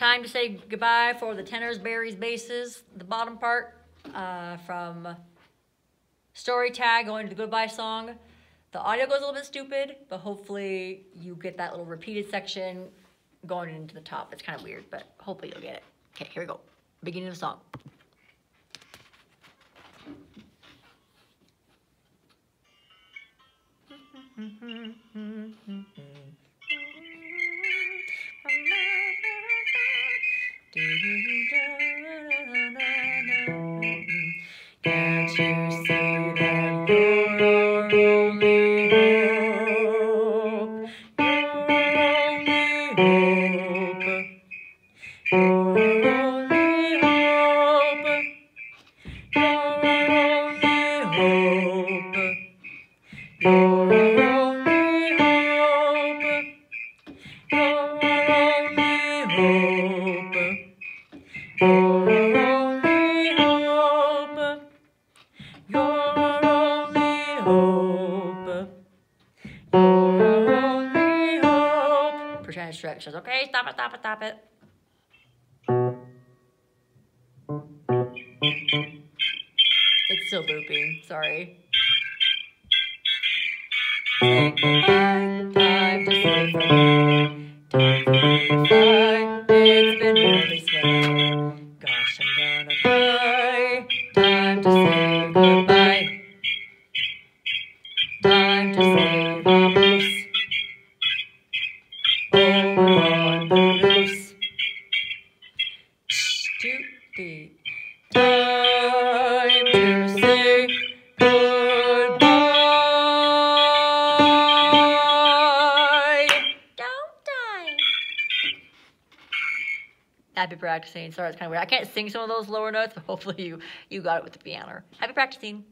Time to say goodbye for the tenors, berries, basses, the bottom part uh, from story tag going to the goodbye song. The audio goes a little bit stupid, but hopefully you get that little repeated section going into the top. It's kind of weird, but hopefully you'll get it. Okay, here we go. Beginning of the song. Can't you see that you're our only hope? Your only hope. Your only hope. Your only hope. Your only hope. Your only hope. Hope. Your only hope. Says, okay, stop it, stop it, stop it. It's still looping, sorry. Time to. Time to it's been really swell. Time to say goodbye. Don't die. Happy practicing. Sorry, it's kind of weird. I can't sing some of those lower notes, but hopefully you you got it with the piano. Happy practicing.